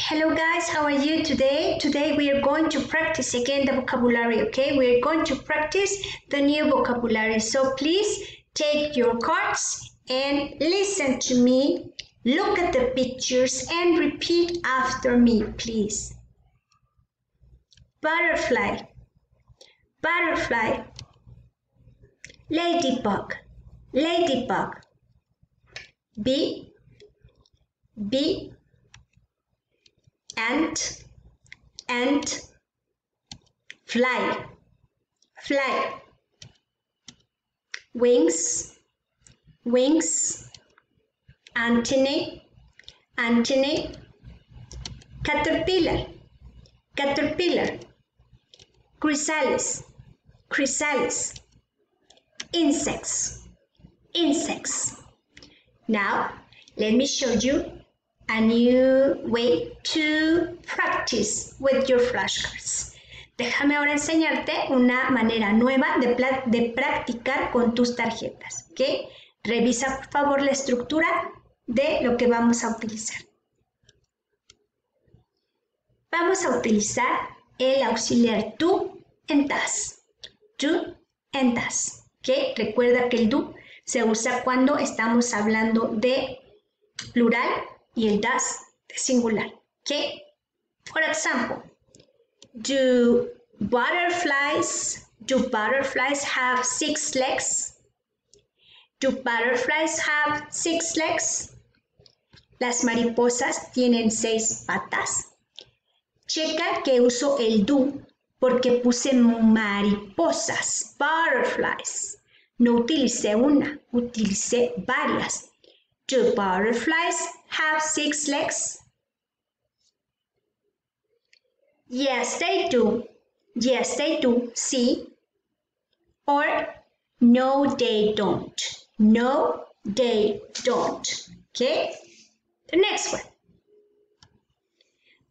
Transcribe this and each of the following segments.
Hello guys, how are you today? Today we are going to practice again the vocabulary, okay? We are going to practice the new vocabulary. So please take your cards and listen to me. Look at the pictures and repeat after me, please. Butterfly, butterfly. Ladybug, ladybug. Bee, bee ant, ant, fly, fly, wings, wings, antennae, antennae, caterpillar, caterpillar, chrysalis, chrysalis, insects, insects. Now, let me show you a new way to practice with your flashcards. Déjame ahora enseñarte una manera nueva de, practicar con tus tarjetas. Revisa por favor la estructura de lo que vamos a utilizar. Vamos a utilizar el auxiliar tú en das. Tú en. Recuerda que el do se usa cuando estamos hablando de plural y el das de singular. Okay? For example, do butterflies do butterflies have six legs? Do butterflies have six legs? Las mariposas tienen seis patas. Checa que uso el do porque puse mariposas, butterflies. No utilicé una, utilicé varias. Do butterflies have six legs? Yes, they do. Yes, they do. See? Or no, they don't. No, they don't. Okay? The next one.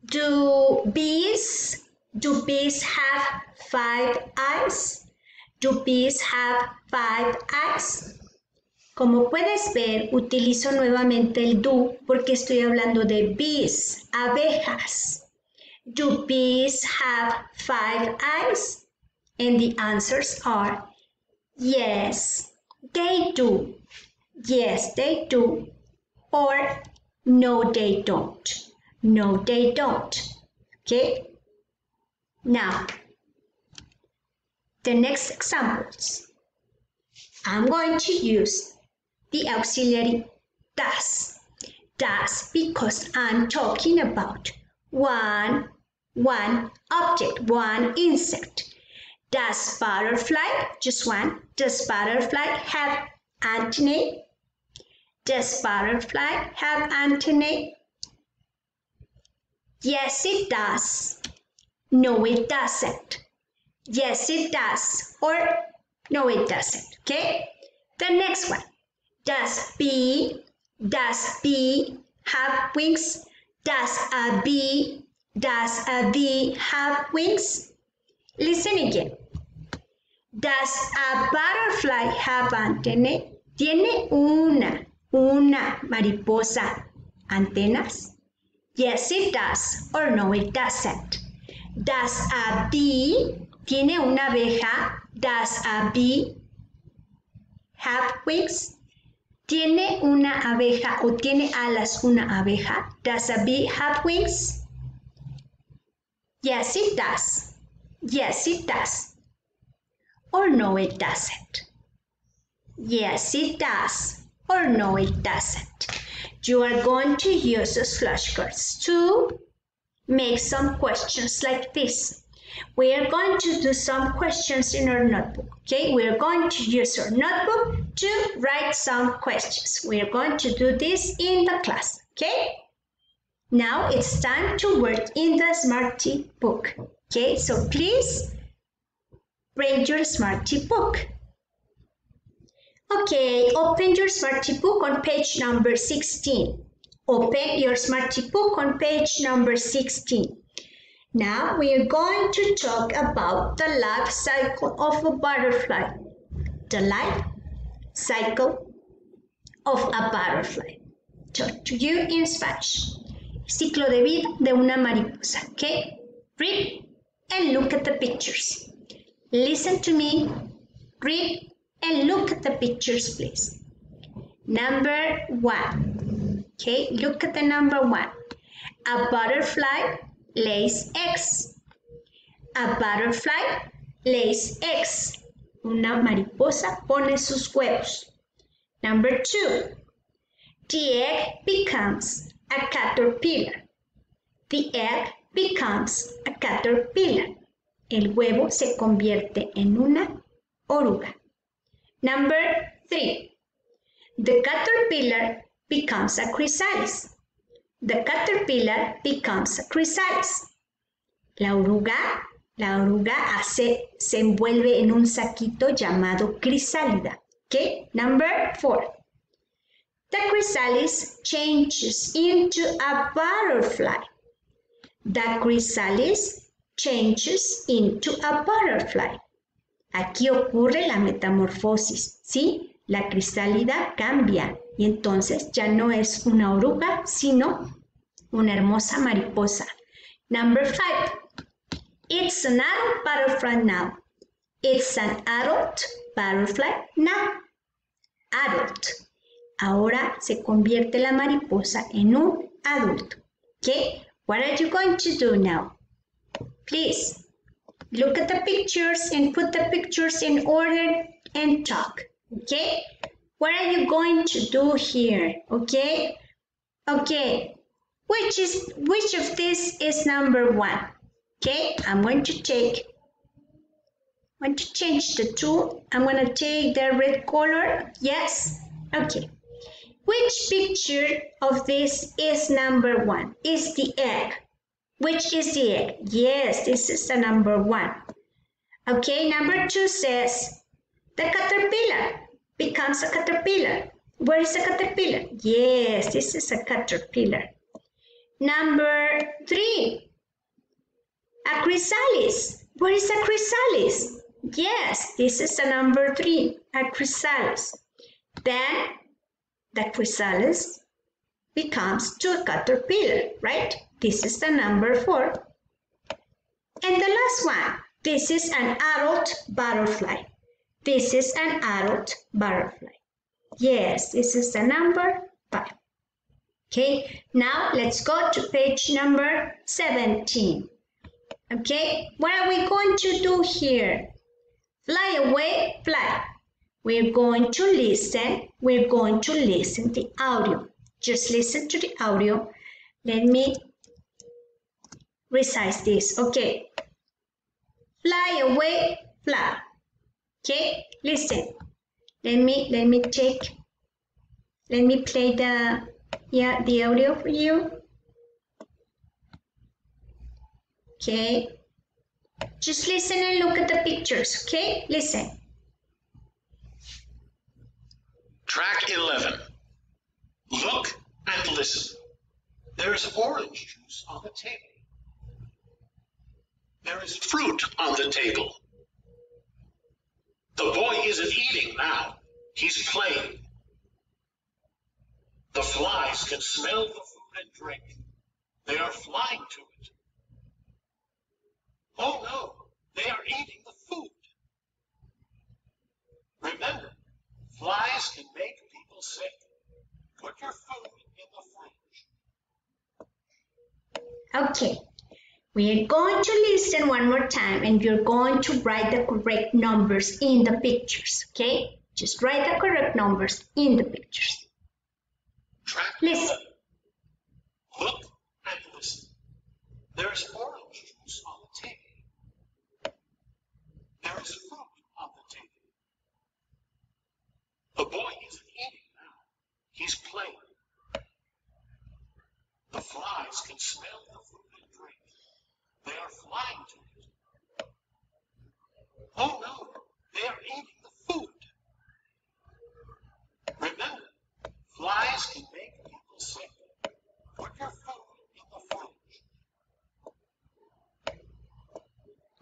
Do bees do bees have five eyes? Do bees have five eyes? Como puedes ver, utilizo nuevamente el do porque estoy hablando de bees, abejas. Do bees have five eyes? And the answers are yes, they do. Yes, they do. Or no, they don't. No, they don't. Okay? Now, the next examples. I'm going to use the auxiliary does. Does because I'm talking about one, one object, one insect. Does butterfly, just one, does butterfly have antennae? Does butterfly have antennae? Yes, it does. No, it doesn't. Yes, it does. Or no, it doesn't. Okay? The next one. Does bee, does bee have wings? Does a bee, does a bee have wings? Listen again. Does a butterfly have antennae? ¿Tiene una, una mariposa antenas? Yes, it does, or no, it doesn't. Does a bee, tiene una abeja, does a bee have wings? ¿Tiene una abeja o tiene alas una abeja? Does a bee have wings? Yes, it does. Yes, it does. Or no, it doesn't. Yes, it does. Or no, it doesn't. You are going to use flashcards to make some questions like this. We are going to do some questions in our notebook. Okay, we are going to use our notebook to write some questions. We are going to do this in the class. Okay, now it's time to work in the Smarty book. Okay, so please bring your Smarty book. Okay, open your Smarty book on page number 16. Open your Smarty book on page number 16. Now we are going to talk about the life cycle of a butterfly. The life cycle of a butterfly. Talk to you in Spanish. ciclo de vida de una mariposa. Okay? Read and look at the pictures. Listen to me. Read and look at the pictures, please. Number one. Okay, look at the number one. A butterfly lays eggs. A butterfly lays eggs. Una mariposa pone sus huevos. Number two. The egg becomes a caterpillar. The egg becomes a caterpillar. El huevo se convierte en una oruga. Number three. The caterpillar becomes a chrysalis. The caterpillar becomes a chrysalis. La oruga, la oruga hace, se envuelve en un saquito llamado crisálida. Okay, number four. The chrysalis changes into a butterfly. The chrysalis changes into a butterfly. Aquí ocurre la metamorfosis, ¿sí? La crisálida cambia y entonces ya no es una oruga, sino una hermosa mariposa. Number five. It's an adult butterfly now. It's an adult butterfly now. Adult. Ahora se convierte la mariposa en un adulto. Okay? What are you going to do now? Please look at the pictures and put the pictures in order and talk. Okay? What are you going to do here? Okay? Okay. Which is which of this is number one? Okay, I'm going to take I'm going to change the two. I'm going to take the red color. Yes. Okay. Which picture of this is number one? Is the egg. Which is the egg? Yes, this is the number one. Okay, number two says the caterpillar becomes a caterpillar. Where is a caterpillar? Yes, this is a caterpillar. Number three, a chrysalis. Where is a chrysalis? Yes, this is a number three, a chrysalis. Then the chrysalis becomes to a caterpillar, right? This is the number four. And the last one, this is an adult butterfly. This is an adult butterfly. Yes, this is the number five. Okay, now let's go to page number 17. Okay, what are we going to do here? Fly away, fly. We're going to listen. We're going to listen the audio. Just listen to the audio. Let me resize this. Okay. Fly away, fly. Okay, listen. Let me let me check. let me play the yeah the audio for you. Okay. Just listen and look at the pictures, okay? Listen. Track 11. Look and listen. There is orange juice on the table. There is fruit on the table. The boy isn't eating now. He's playing. The flies can smell the food and drink. They are flying to it. Oh no, they are eating the food. Remember, flies can make people sick. Put your food in the fridge. Okay. We are going to listen one more time and you're going to write the correct numbers in the pictures, okay? Just write the correct numbers in the pictures. Listen. Look and listen. There's orange juice on the table. There is fruit on the table. The boy isn't eating now. He's playing. The flies can smell the food and drink. They are flying to it. Oh no, they are eating the food. Remember, flies can make people sick. Put your food in the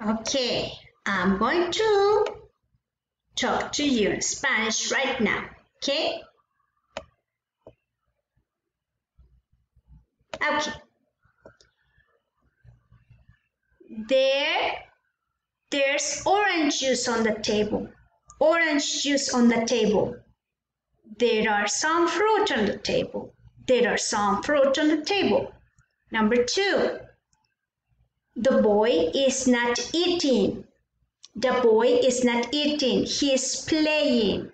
fridge. Okay, I'm going to talk to you in Spanish right now, okay? Okay, There, there's orange juice on the table. Orange juice on the table. There are some fruit on the table. There are some fruit on the table. Number two, the boy is not eating. The boy is not eating. He is playing.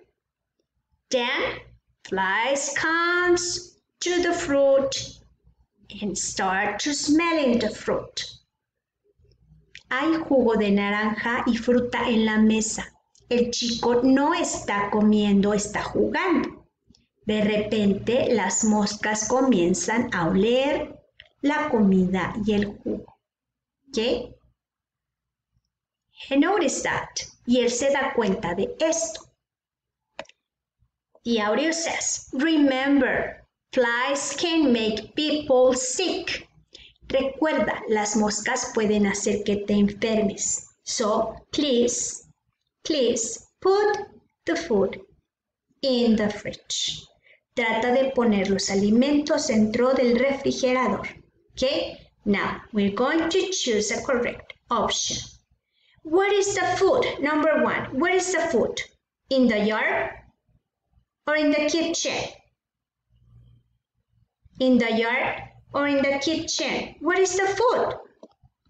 Then flies comes to the fruit and start to smelling the fruit. Hay jugo de naranja y fruta en la mesa. El chico no está comiendo, está jugando. De repente las moscas comienzan a oler la comida y el jugo. ¿Ok? He noticed that. Y él se da cuenta de esto. The audio says, remember, flies can make people sick. Recuerda, las moscas pueden hacer que te enfermes. So, please, please put the food in the fridge. Trata de poner los alimentos dentro del refrigerador. Okay? Now, we're going to choose a correct option. What is the food? Number one, what is the food? In the yard or in the kitchen? In the yard or in the kitchen? What is the food?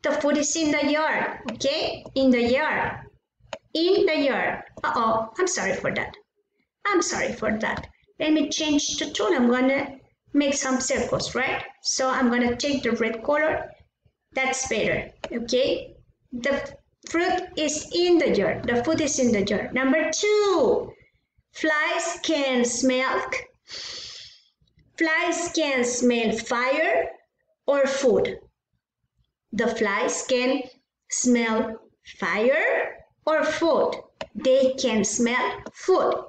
The food is in the yard, okay? In the yard. In the yard. Uh-oh, I'm sorry for that. I'm sorry for that. Let me change the tool. I'm gonna make some circles, right? So I'm gonna take the red color. That's better, okay? The fruit is in the jar. The food is in the jar. Number two, flies can smell. Flies can smell fire or food. The flies can smell fire or food. They can smell food.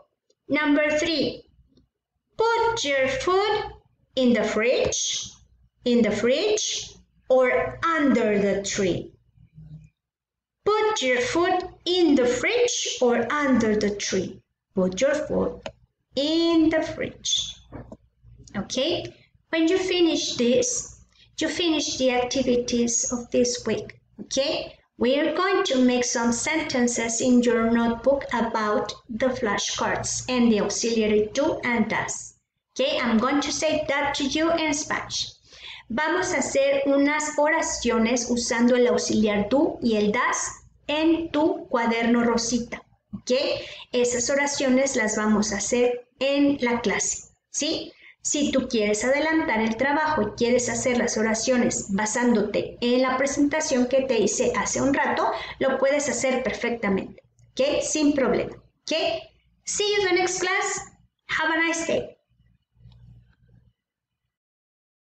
Number three, put your food in the fridge, in the fridge, or under the tree. Put your food in the fridge or under the tree. Put your food in the fridge. Okay? When you finish this, you finish the activities of this week. Okay? We are going to make some sentences in your notebook about the flashcards and the auxiliary do and does. Okay, I'm going to say that to you in Spanish. Vamos a hacer unas oraciones usando el auxiliar do y el das en tu cuaderno rosita. ¿Ok? Esas oraciones las vamos a hacer en la clase. ¿Sí? Si tú quieres adelantar el trabajo y quieres hacer las oraciones basándote en la presentación que te hice hace un rato, lo puedes hacer perfectamente. ¿Ok? Sin problema. ¿Ok? See you the next class. Have a nice day.